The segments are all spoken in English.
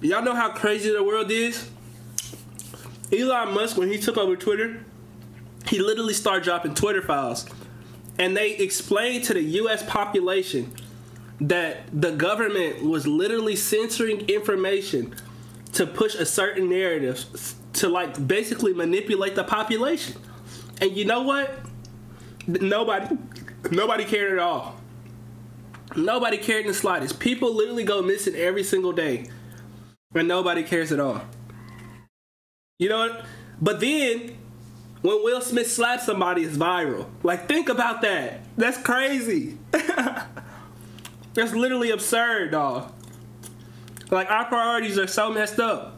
y'all know how crazy the world is? Elon Musk, when he took over Twitter, he literally started dropping Twitter files. And they explained to the US population that the government was literally censoring information to push a certain narrative to like basically manipulate the population. And you know what? Nobody nobody cared at all. Nobody cared in the slightest. People literally go missing every single day. And nobody cares at all. You know what? But then when Will Smith slaps somebody, it's viral. Like, think about that. That's crazy. That's literally absurd, dog. Like, our priorities are so messed up.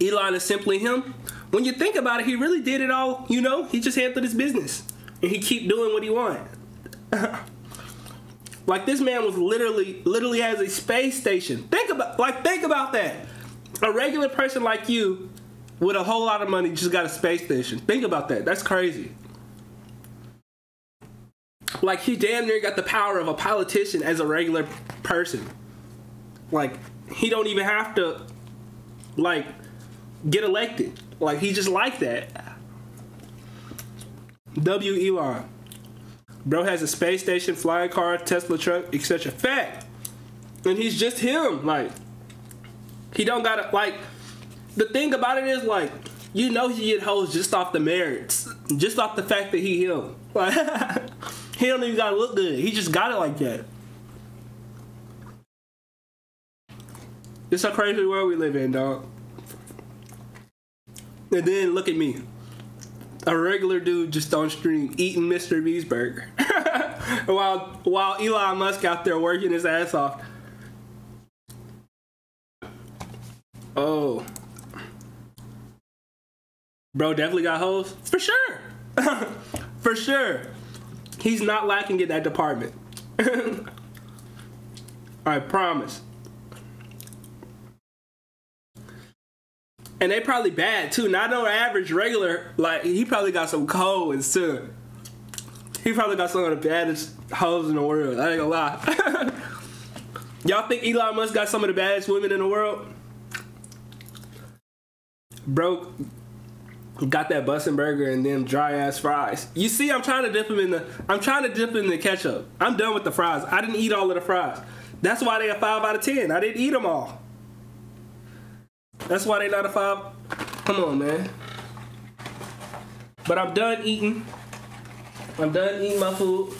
Elon is simply him. When you think about it, he really did it all, you know? He just handled his business. And he keep doing what he want. like this man was literally literally has a space station. Think about like think about that. A regular person like you with a whole lot of money just got a space station. Think about that. That's crazy. Like he damn near got the power of a politician as a regular person. Like he don't even have to like get elected. Like he just like that. W Elon. Bro has a space station, flying car, Tesla truck, etc. Fact. And he's just him. Like he don't gotta like the thing about it is like you know he get hoes just off the merits, just off the fact that he him. Like he don't even gotta look good. He just got it like that. It's a crazy world we live in, dog. And then look at me, a regular dude just on stream eating Mr. Beast burger, while while Elon Musk out there working his ass off. Oh. Bro definitely got hoes? For sure. For sure. He's not lacking in that department. I promise. And they probably bad too. Not no average regular. Like he probably got some cold and too. He probably got some of the baddest hoes in the world. I ain't gonna lie. Y'all think Elon Musk got some of the baddest women in the world? Bro, got that bussin' burger and them dry ass fries. You see, I'm trying to dip them in the. I'm trying to dip in the ketchup. I'm done with the fries. I didn't eat all of the fries. That's why they a five out of ten. I didn't eat them all. That's why they not a five. Come on, man. But I'm done eating. I'm done eating my food.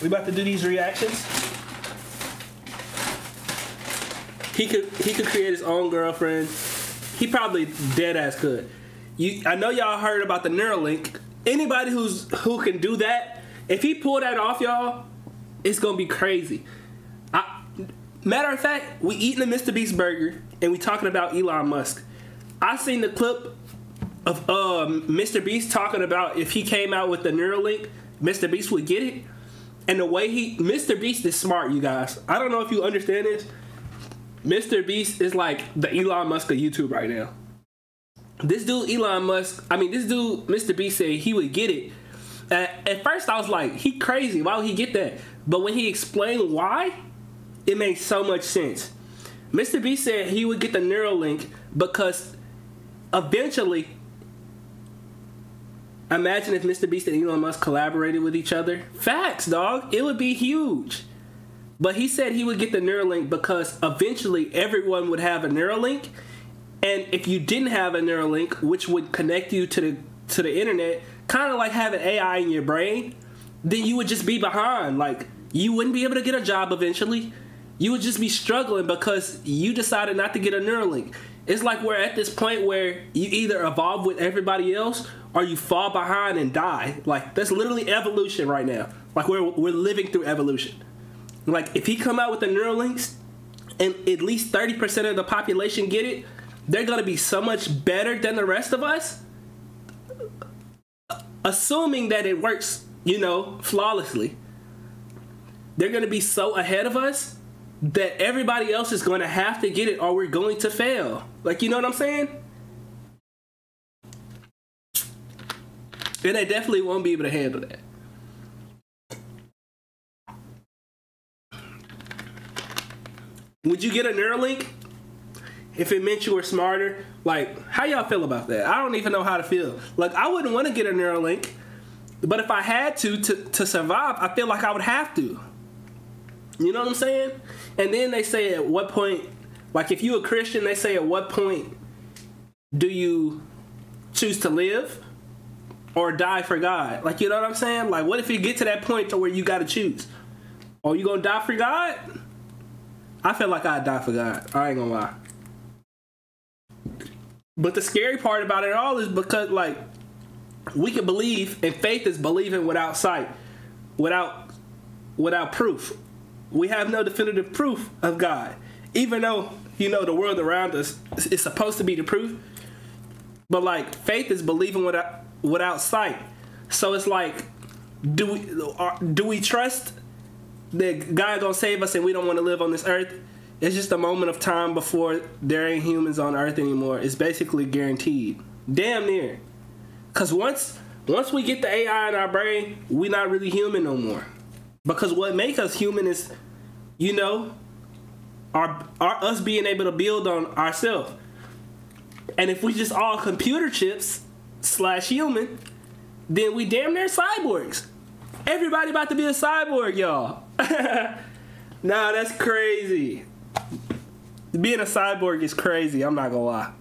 We about to do these reactions. He could he could create his own girlfriend. He probably dead ass could. You I know y'all heard about the Neuralink. Anybody who's who can do that, if he pull that off, y'all, it's gonna be crazy. I, matter of fact, we eating the Mr. Beast burger and we talking about Elon Musk. I seen the clip of um, Mr. Beast talking about if he came out with the Neuralink, Mr. Beast would get it. And the way he, Mr. Beast is smart, you guys. I don't know if you understand this. Mr. Beast is like the Elon Musk of YouTube right now. This dude, Elon Musk, I mean, this dude, Mr. Beast said he would get it. At first, I was like, he crazy. Why would he get that? But when he explained why, it made so much sense. Mr. Beast said he would get the Neuralink because eventually, imagine if Mr. Beast and Elon Musk collaborated with each other. Facts, dog. It would be huge. But he said he would get the Neuralink because eventually everyone would have a Neuralink. And if you didn't have a Neuralink, which would connect you to the to the internet, kind of like having AI in your brain, then you would just be behind. Like you wouldn't be able to get a job eventually. You would just be struggling because you decided not to get a Neuralink. It's like we're at this point where you either evolve with everybody else or you fall behind and die. Like that's literally evolution right now. Like we're we're living through evolution. Like if he come out with the Neuralinks and at least 30% of the population get it, they're gonna be so much better than the rest of us. Assuming that it works, you know, flawlessly. They're gonna be so ahead of us that everybody else is gonna have to get it or we're going to fail. Like you know what I'm saying? And they definitely won't be able to handle that. Would you get a Neuralink if it meant you were smarter? Like, how y'all feel about that? I don't even know how to feel. Like, I wouldn't want to get a Neuralink, but if I had to, to to survive, I feel like I would have to. You know what I'm saying? And then they say at what point, like if you're a Christian, they say at what point do you choose to live or die for God? Like you know what I'm saying? Like what if you get to that point to where you got to choose? Are you gonna die for God? I feel like I'd die for God. I ain't gonna lie. But the scary part about it all is because like we can believe and faith is believing without sight, without without proof. We have no definitive proof of God. Even though, you know, the world around us is supposed to be the proof. But like faith is believing without without sight. So it's like do we do we trust that God gonna save us and we don't want to live on this earth? It's just a moment of time before there ain't humans on earth anymore. It's basically guaranteed. Damn near. Cause once once we get the AI in our brain, we not really human no more. Because what makes us human is, you know, our, our us being able to build on ourselves. And if we just all computer chips slash human, then we damn near cyborgs. Everybody about to be a cyborg, y'all. nah, that's crazy. Being a cyborg is crazy. I'm not gonna lie.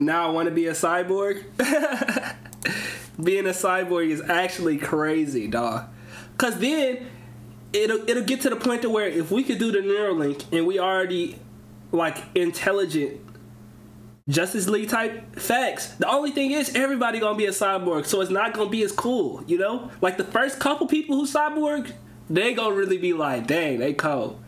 now I want to be a cyborg. Being a cyborg is actually crazy, dog. Cause then it'll it'll get to the point to where if we could do the Neuralink and we already like intelligent Justice League type facts. The only thing is everybody gonna be a cyborg, so it's not gonna be as cool, you know? Like the first couple people who cyborg, they gonna really be like, dang, they cold.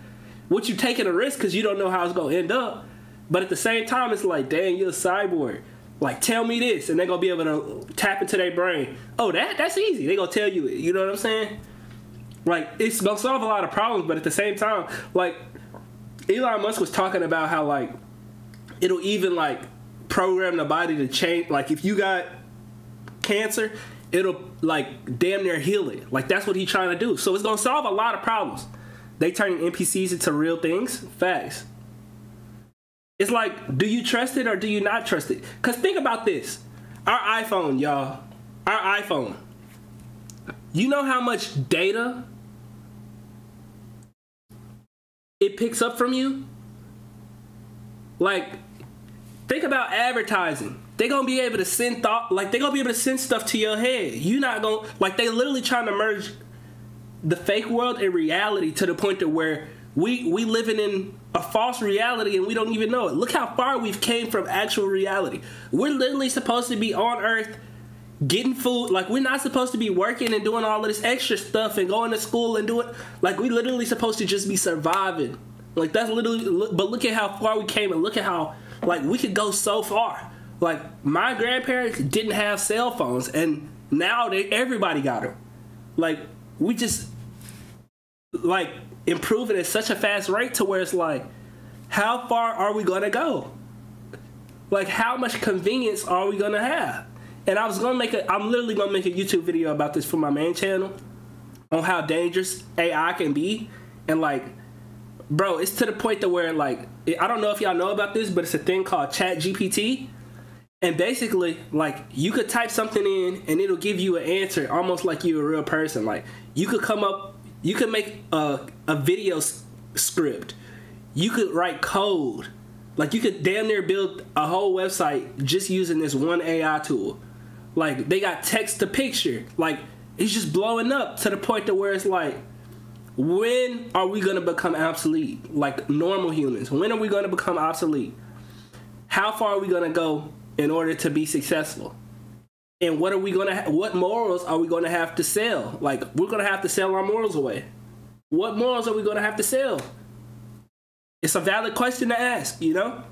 What you taking a risk because you don't know how it's gonna end up. But at the same time, it's like, dang, you're a cyborg. Like, tell me this, and they're gonna be able to tap into their brain. Oh, that that's easy. They gonna tell you it. You know what I'm saying? Like, it's gonna solve a lot of problems, but at the same time, like, Elon Musk was talking about how like it'll even like program the body to change. Like, if you got cancer, it'll like damn near heal it. Like that's what he's trying to do. So it's gonna solve a lot of problems. They turning NPCs into real things. Facts. It's like, do you trust it or do you not trust it? Because think about this our iPhone, y'all, our iPhone. You know how much data it picks up from you? Like, think about advertising. They're gonna be able to send thought, like, they're gonna be able to send stuff to your head. you not gonna, like, they literally trying to merge the fake world and reality to the point to where we we living in a false reality and we don't even know it. Look how far we've came from actual reality. We're literally supposed to be on Earth getting food. Like we're not supposed to be working and doing all of this extra stuff and going to school and doing like we literally supposed to just be surviving. Like that's literally. But look at how far we came and look at how like we could go so far. Like my grandparents didn't have cell phones and now they everybody got them. Like we just like improving at such a fast rate to where it's like, how far are we gonna go? Like, how much convenience are we gonna have? And I was gonna make a, I'm literally gonna make a YouTube video about this for my main channel on how dangerous AI can be. And like, bro, it's to the point that where like, I don't know if y'all know about this, but it's a thing called Chat GPT. And basically, like, you could type something in and it'll give you an answer almost like you're a real person. Like, you could come up you could make a, a video script. You could write code. Like you could damn near build a whole website just using this one AI tool. Like they got text to picture. Like it's just blowing up to the point to where it's like, when are we gonna become obsolete? Like normal humans. When are we gonna become obsolete? How far are we gonna go in order to be successful? and what are we gonna ha- what morals are we gonna have to sell like we're gonna have to sell our morals away what morals are we gonna have to sell it's a valid question to ask you know